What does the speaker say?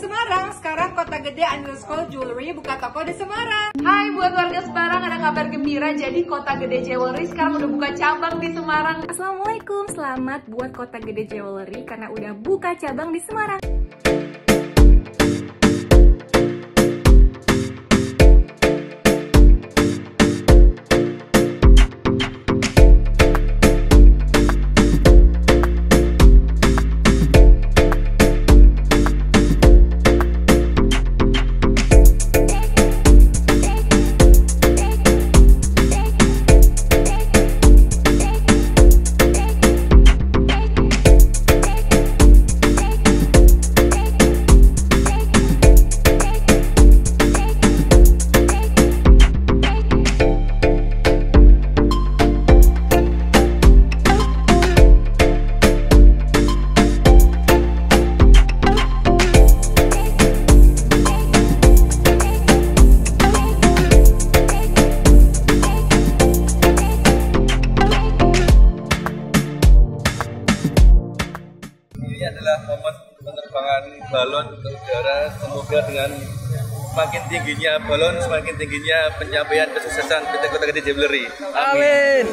Semarang. Sekarang Kota Gede underscore jewelry buka toko di Semarang. Hai buat warga Semarang, ada kabar gembira. Jadi Kota Gede Jewelry sekarang udah buka cabang di Semarang. Assalamualaikum, selamat buat Kota Gede Jewelry karena udah buka cabang di Semarang. Ini adalah momen penerbangan balon ke udara. Semoga dengan semakin tingginya balon, semakin tingginya pencapaian kesuksesan PT Kota Gede Jewelry. Amin.